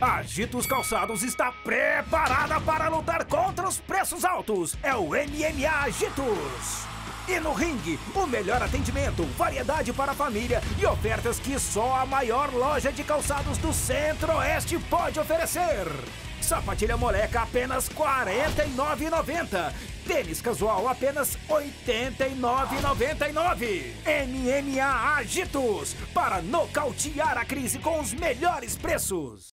A Gitos Calçados está preparada para lutar contra os preços altos. É o MMA Agitos. E no ringue, o melhor atendimento, variedade para a família e ofertas que só a maior loja de calçados do Centro-Oeste pode oferecer. Sapatilha moleca apenas R$ 49,90. Tênis casual apenas R$ 89,99. MMA Agitos para nocautear a crise com os melhores preços.